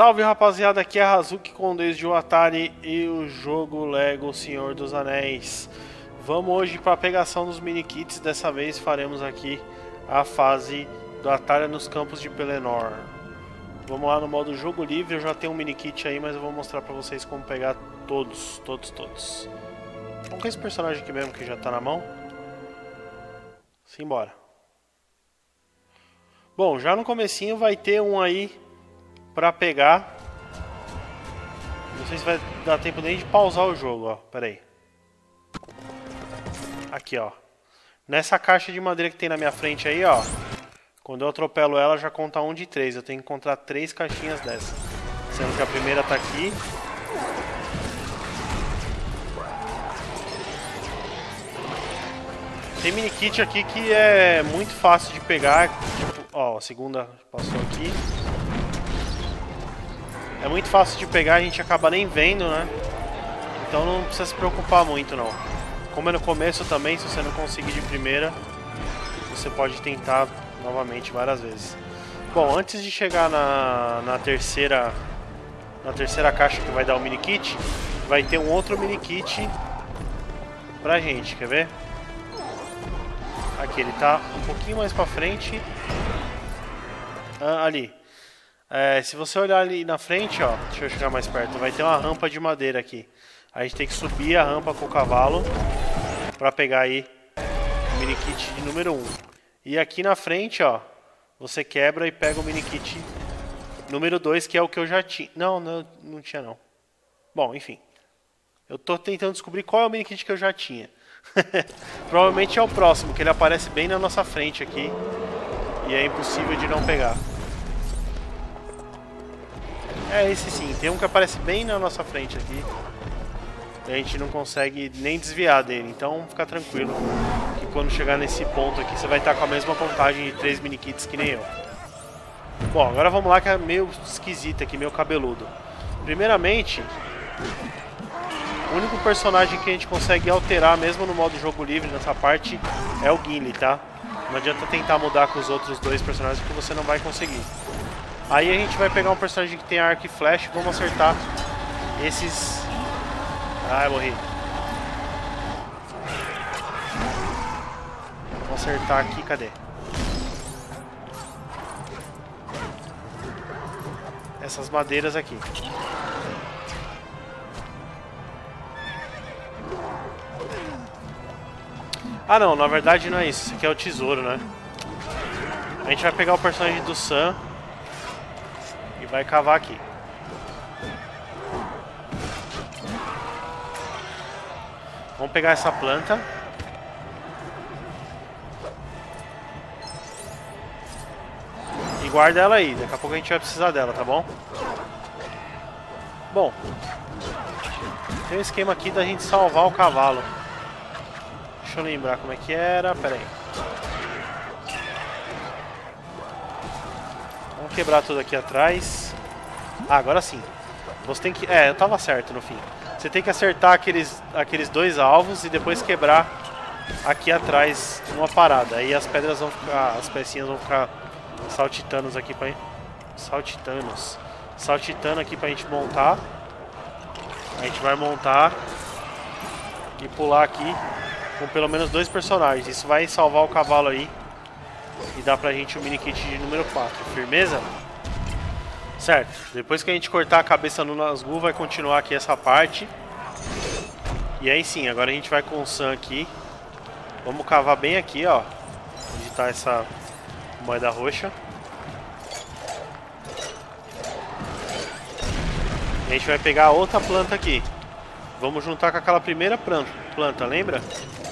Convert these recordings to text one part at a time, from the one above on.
Salve rapaziada, aqui é a Hazuki com desde o Atari e o jogo Lego Senhor dos Anéis. Vamos hoje para a pegação dos mini kits, dessa vez faremos aqui a fase do Atari nos campos de Pelennor. Vamos lá no modo jogo livre, eu já tenho um mini kit aí, mas eu vou mostrar para vocês como pegar todos, todos, todos. Vamos com esse personagem aqui mesmo que já está na mão. Simbora. Bom, já no comecinho vai ter um aí pra pegar. Não sei se vai dar tempo nem de pausar o jogo, ó. Pera aí. Aqui, ó. Nessa caixa de madeira que tem na minha frente aí, ó. Quando eu atropelo ela, já conta um de três. Eu tenho que encontrar três caixinhas dessa. Sendo que a primeira tá aqui. Tem mini kit aqui que é muito fácil de pegar. Tipo, ó, a segunda passou aqui. É muito fácil de pegar, a gente acaba nem vendo, né? Então não precisa se preocupar muito, não. Como é no começo também, se você não conseguir de primeira, você pode tentar novamente várias vezes. Bom, antes de chegar na, na terceira na terceira caixa que vai dar o mini kit, vai ter um outro mini kit pra gente, quer ver? Aqui, ele tá um pouquinho mais pra frente. Ah, ali. É, se você olhar ali na frente, ó, deixa eu chegar mais perto, vai ter uma rampa de madeira aqui. A gente tem que subir a rampa com o cavalo para pegar aí o mini kit de número 1. E aqui na frente, ó, você quebra e pega o mini kit número 2, que é o que eu já tinha. Não, não, não tinha não. Bom, enfim. Eu tô tentando descobrir qual é o mini kit que eu já tinha. Provavelmente é o próximo, que ele aparece bem na nossa frente aqui. E é impossível de não pegar. É esse sim, tem um que aparece bem na nossa frente aqui. E a gente não consegue nem desviar dele, então fica tranquilo. Que quando chegar nesse ponto aqui, você vai estar com a mesma contagem de 3 mini kits que nem eu. Bom, agora vamos lá que é meio esquisito aqui, meio cabeludo. Primeiramente, o único personagem que a gente consegue alterar, mesmo no modo jogo livre, nessa parte, é o Gimli, tá? Não adianta tentar mudar com os outros dois personagens que você não vai conseguir. Aí a gente vai pegar um personagem que tem arco e flash e vamos acertar esses... Ah, eu morri. Vamos acertar aqui, cadê? Essas madeiras aqui. Ah não, na verdade não é isso. Isso aqui é o tesouro, né? A gente vai pegar o personagem do Sam vai cavar aqui. Vamos pegar essa planta. E guarda ela aí, daqui a pouco a gente vai precisar dela, tá bom? Bom, tem um esquema aqui da gente salvar o cavalo. Deixa eu lembrar como é que era, pera aí. Vamos quebrar tudo aqui atrás. Ah, agora sim. Você tem que... É, eu tava certo no fim. Você tem que acertar aqueles, aqueles dois alvos e depois quebrar aqui atrás numa parada. Aí as pedras vão ficar... As pecinhas vão ficar saltitanos aqui pra... Saltitanos. Saltitando aqui pra gente montar. A gente vai montar e pular aqui com pelo menos dois personagens. Isso vai salvar o cavalo aí e dá pra gente o mini kit de número 4. Firmeza? Certo. Depois que a gente cortar a cabeça no Nazgûl, vai continuar aqui essa parte. E aí sim, agora a gente vai com o Sam aqui. Vamos cavar bem aqui, ó. Onde tá essa moeda roxa. E a gente vai pegar outra planta aqui. Vamos juntar com aquela primeira planta lembra?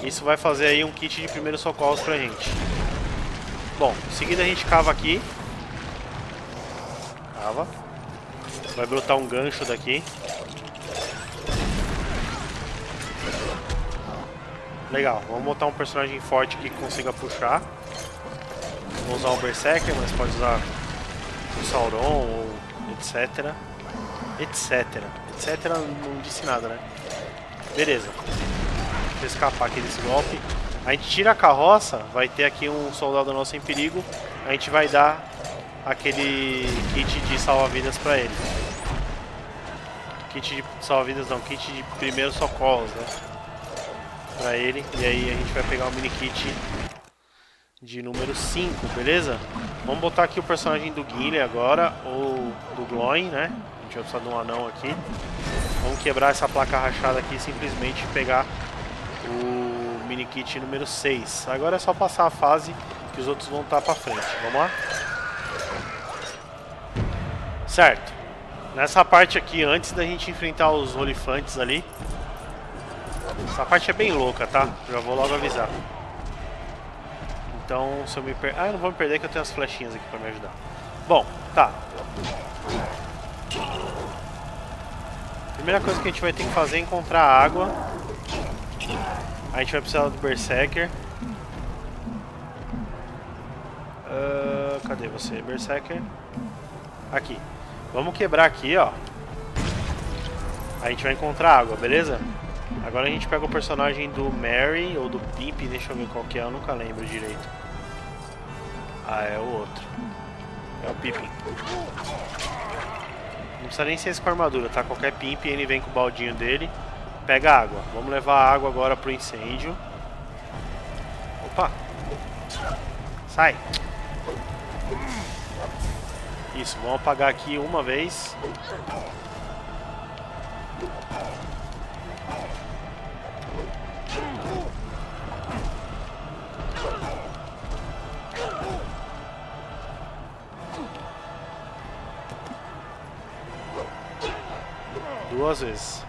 Isso vai fazer aí um kit de primeiros socorros pra gente. Bom, em seguida a gente cava aqui. Cava. Vai brotar um gancho daqui. Legal, vamos botar um personagem forte que consiga puxar. Vou usar o Berserker, mas pode usar o Sauron ou etc. Etc. Etc não disse nada, né? Beleza. Eu escapar aqui desse golpe. A gente tira a carroça, vai ter aqui um soldado nosso em perigo. A gente vai dar aquele kit de salva-vidas pra ele. Kit de salva-vidas não, kit de primeiros socorros, né? Pra ele. E aí a gente vai pegar o mini kit de número 5, beleza? Vamos botar aqui o personagem do Guile agora, ou do Gloin, né? A gente vai precisar de um anão aqui. Vamos quebrar essa placa rachada aqui e simplesmente pegar o mini kit número 6. Agora é só passar a fase que os outros vão estar pra frente. Vamos lá? Certo. Nessa parte aqui, antes da gente enfrentar os olifantes ali. Essa parte é bem louca, tá? Já vou logo avisar. Então, se eu me perder... Ah, eu não vou me perder que eu tenho as flechinhas aqui pra me ajudar. Bom, tá. Primeira coisa que a gente vai ter que fazer é encontrar água. A gente vai precisar do Berserker. Uh, cadê você, Berserker? Aqui. Vamos quebrar aqui, ó. A gente vai encontrar água, beleza? Agora a gente pega o personagem do Mary ou do Pimp, deixa eu ver qual que é, eu nunca lembro direito. Ah, é o outro. É o Pippin. Não precisa nem ser esse com armadura, tá? Qualquer Pimp ele vem com o baldinho dele, pega água. Vamos levar a água agora pro incêndio. Opa! Sai! Isso, vamos apagar aqui uma vez. Duas vezes.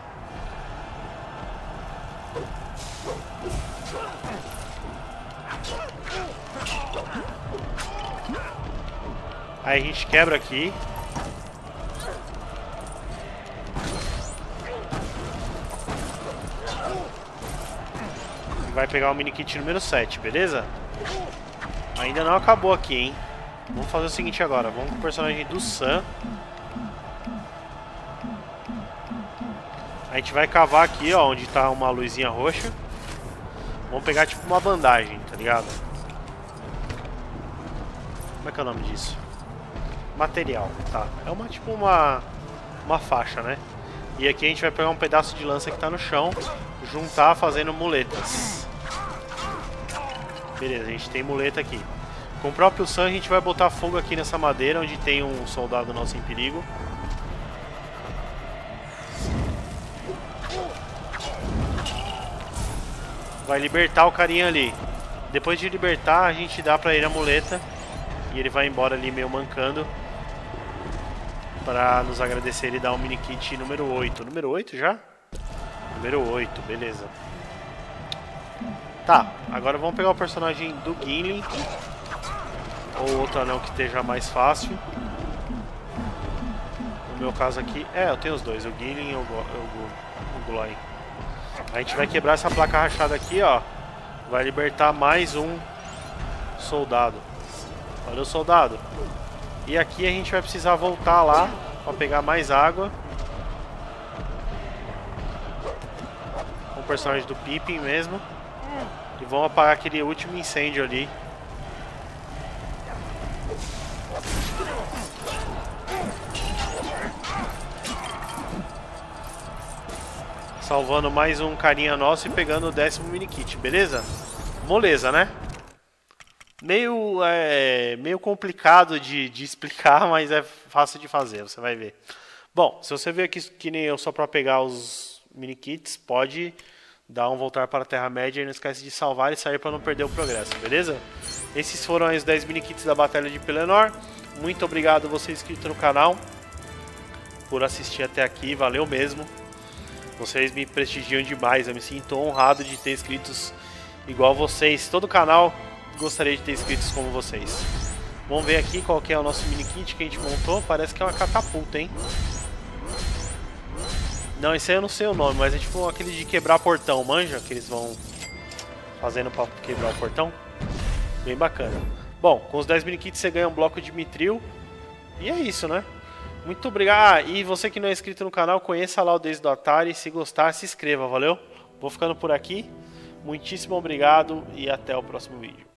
Aí a gente quebra aqui. Vai pegar o mini kit número 7, beleza? Ainda não acabou aqui, hein? Vamos fazer o seguinte agora. Vamos com o personagem do Sam. A gente vai cavar aqui, ó, onde tá uma luzinha roxa. Vamos pegar tipo uma bandagem, tá ligado? Como é que é o nome disso? Material, tá. É uma tipo uma uma faixa, né? E aqui a gente vai pegar um pedaço de lança que tá no chão, juntar fazendo muletas. Beleza, a gente tem muleta aqui. Com o próprio Sam a gente vai botar fogo aqui nessa madeira onde tem um soldado nosso em perigo. Vai libertar o carinha ali. Depois de libertar, a gente dá pra ele a muleta. E ele vai embora ali meio mancando. Pra nos agradecer e dar um mini kit número 8. Número 8 já? Número 8, beleza. Tá, agora vamos pegar o personagem do Gimli. Ou outro anão que esteja mais fácil. No meu caso aqui... É, eu tenho os dois, o Gimli e o, o, o Gloin. A gente vai quebrar essa placa rachada aqui, ó. Vai libertar mais um soldado. Valeu, soldado. E aqui a gente vai precisar voltar lá para pegar mais água. Com o personagem do Pippin mesmo. E vamos apagar aquele último incêndio ali. Salvando mais um carinha nosso e pegando o décimo mini kit, beleza? Moleza, né? Meio, é, meio complicado de, de explicar, mas é fácil de fazer, você vai ver. Bom, se você ver aqui que nem eu só para pegar os mini kits, pode dar um voltar para a Terra-média e não esquece de salvar e sair para não perder o progresso, beleza? Esses foram os 10 mini kits da Batalha de Pelennor. Muito obrigado você inscrito no canal por assistir até aqui, valeu mesmo. Vocês me prestigiam demais, eu me sinto honrado de ter inscritos igual vocês. Todo canal gostaria de ter inscritos como vocês. Vamos ver aqui qual que é o nosso mini kit que a gente montou. Parece que é uma catapulta, hein? Não, esse aí eu não sei o nome, mas é tipo aquele de quebrar portão, manja? Que eles vão fazendo pra quebrar o portão. Bem bacana. Bom, com os 10 mini kits você ganha um bloco de mitril. E é isso, né? Muito obrigado. Ah, e você que não é inscrito no canal, conheça lá o Desde do Atari. Se gostar, se inscreva, valeu? Vou ficando por aqui. Muitíssimo obrigado e até o próximo vídeo.